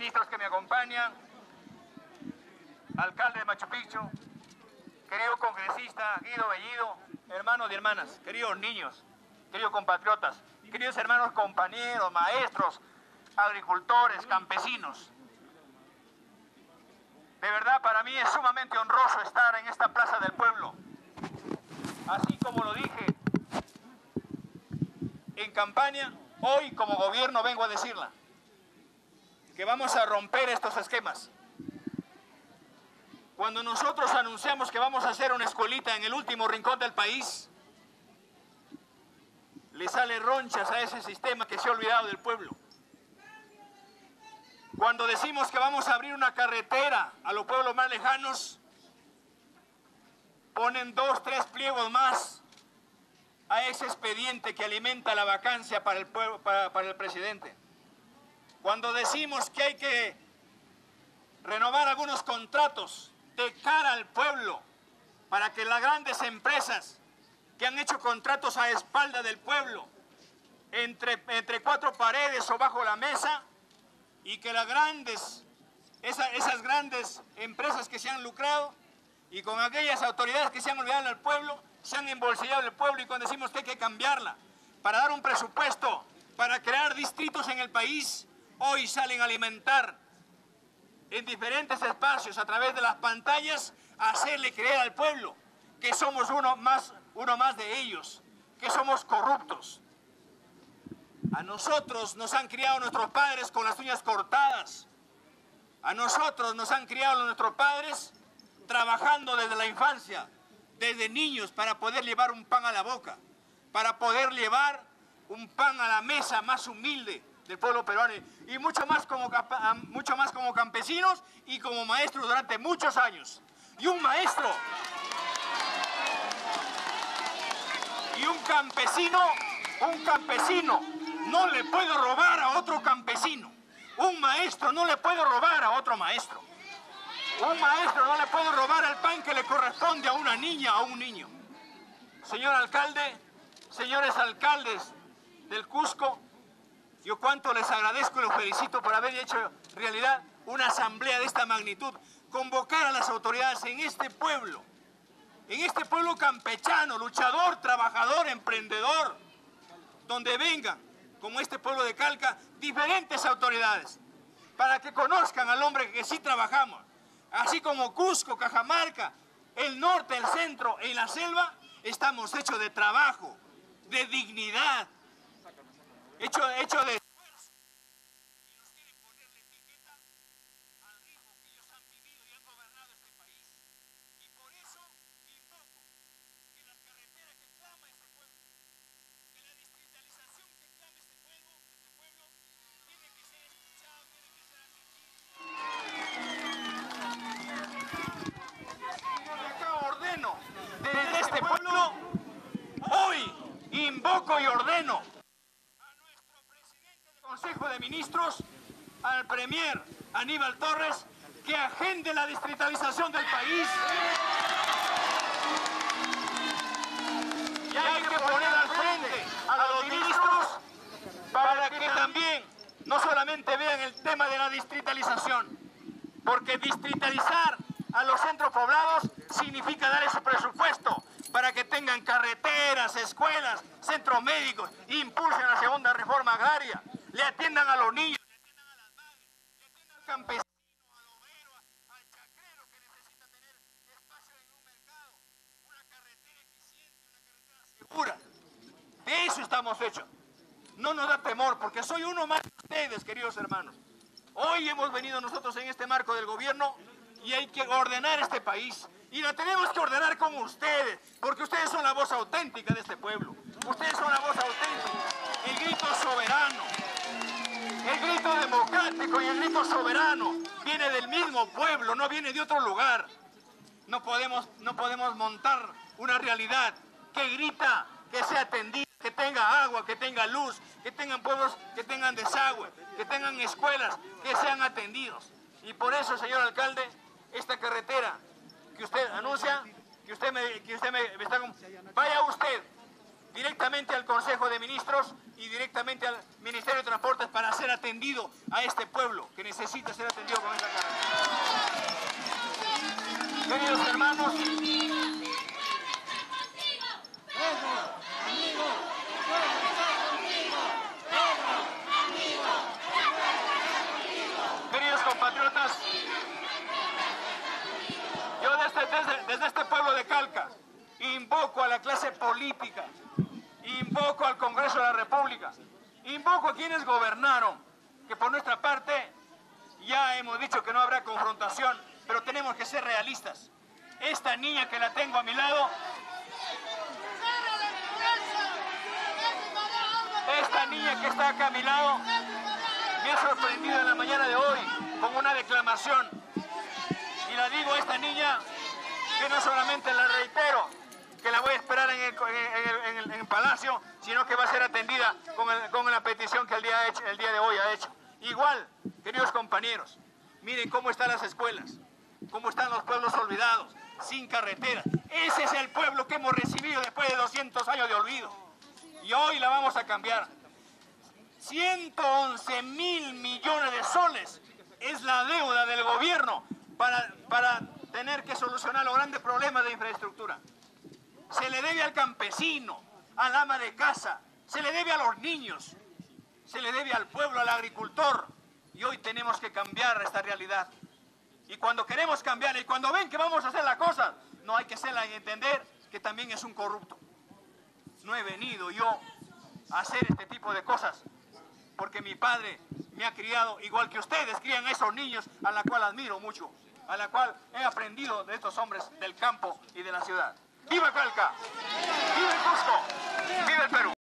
ministros que me acompañan, alcalde de Machu Picchu, querido congresista Guido Bellido, hermanos y hermanas, queridos niños, queridos compatriotas, queridos hermanos compañeros, maestros, agricultores, campesinos. De verdad, para mí es sumamente honroso estar en esta Plaza del Pueblo. Así como lo dije en campaña, hoy como gobierno vengo a decirla, que vamos a romper estos esquemas. Cuando nosotros anunciamos que vamos a hacer una escuelita en el último rincón del país, le sale ronchas a ese sistema que se ha olvidado del pueblo. Cuando decimos que vamos a abrir una carretera a los pueblos más lejanos, ponen dos, tres pliegos más a ese expediente que alimenta la vacancia para el, pueblo, para, para el presidente. Cuando decimos que hay que renovar algunos contratos de cara al pueblo para que las grandes empresas que han hecho contratos a espalda del pueblo, entre, entre cuatro paredes o bajo la mesa, y que las grandes, esas grandes empresas que se han lucrado y con aquellas autoridades que se han olvidado del pueblo, se han embolsillado el pueblo y cuando decimos que hay que cambiarla, para dar un presupuesto, para crear distritos en el país, hoy salen a alimentar en diferentes espacios a través de las pantallas, a hacerle creer al pueblo que somos uno más, uno más de ellos, que somos corruptos. A nosotros nos han criado nuestros padres con las uñas cortadas. A nosotros nos han criado nuestros padres trabajando desde la infancia, desde niños, para poder llevar un pan a la boca, para poder llevar un pan a la mesa más humilde del pueblo peruano y mucho más como, mucho más como campesinos y como maestros durante muchos años. Y un maestro y un campesino, un campesino no le puede robar a otro campesino. Un maestro no le puede robar a otro maestro. Un maestro no le puede robar el pan que le corresponde a una niña o a un niño. Señor alcalde, señores alcaldes del Cusco, yo cuánto les agradezco y los felicito por haber hecho realidad una asamblea de esta magnitud. Convocar a las autoridades en este pueblo, en este pueblo campechano, luchador, trabajador, emprendedor, donde vengan, como este pueblo de Calca, diferentes autoridades, para que conozcan al hombre que sí trabajamos. Así como Cusco, Cajamarca, el norte, el centro y la selva, estamos hechos de trabajo, de dignidad, hecho, hecho de esfuerzo. Y nos quieren ponerle etiqueta al ritmo que ellos han vivido y han gobernado este país. Y por eso invoco que las carreteras que clama este pueblo, que la distritalización que clama este pueblo, este pueblo, tiene que ser escuchado, tiene que ser atendido. Y acá ordeno, desde este pueblo, hoy invoco y ordeno Consejo de Ministros al Premier Aníbal Torres que agende la distritalización del país. Y hay que poner al frente a los ministros para que también no solamente vean el tema de la distritalización, porque distritalizar a los centros poblados significa dar ese presupuesto para que tengan carreteras, escuelas, centros médicos, impulsen la segunda reforma agraria le atiendan a niños, le atiendan a las madres, le atiendan al campesino, al obrero, al chacrero que necesita tener espacio en un mercado, una carretera eficiente, una carretera segura. De eso estamos hechos. No nos da temor, porque soy uno más de ustedes, queridos hermanos. Hoy hemos venido nosotros en este marco del gobierno y hay que ordenar este país. Y lo tenemos que ordenar como ustedes, porque ustedes son la voz auténtica de este pueblo. Ustedes son la voz auténtica, el grito soberano. El grito democrático y el grito soberano viene del mismo pueblo, no viene de otro lugar. No podemos, no podemos montar una realidad que grita que sea atendida, que tenga agua, que tenga luz, que tengan pueblos, que tengan desagüe, que tengan escuelas, que sean atendidos. Y por eso, señor alcalde, esta carretera que usted anuncia, que usted me, que usted me, está vaya usted, directamente al Consejo de Ministros y directamente al Ministerio de Transportes para ser atendido a este pueblo que necesita ser atendido con esta carretera. Queridos hermanos, queridos compatriotas, yo desde, desde, desde este pueblo de Calca invoco a la clase política, invoco al Congreso de la República, invoco a quienes gobernaron, que por nuestra parte ya hemos dicho que no habrá confrontación, pero tenemos que ser realistas. Esta niña que la tengo a mi lado, esta niña que está acá a mi lado, me ha sorprendido en la mañana de hoy con una declamación. Y la digo a esta niña que no solamente la reitero, que la voy a esperar en el, palacio, sino que va a ser atendida con, la petición que el día, de hoy ha hecho. Igual, queridos compañeros, miren cómo están las escuelas, cómo están los pueblos olvidados, sin carretera. Ese es el pueblo que hemos recibido después de 200 años de olvido. Y hoy la vamos a cambiar. 111 mil millones de soles es la deuda del gobierno para tener que solucionar los grandes problemas de infraestructura. Se le debe al campesino, al ama de casa, se le debe a los niños, se le debe al pueblo, al agricultor. Y hoy tenemos que cambiar esta realidad. Y cuando queremos cambiarla y cuando ven que vamos a hacer la cosa, no hay que hacerla y entender que también es un corrupto. No he venido yo a hacer este tipo de cosas porque mi padre me ha criado igual que ustedes crían a esos niños a la cual admiro mucho, a la cual he aprendido de estos hombres del campo y de la ciudad. ¡Viva Cuelca! ¡Viva el Cusco! ¡Viva el Perú!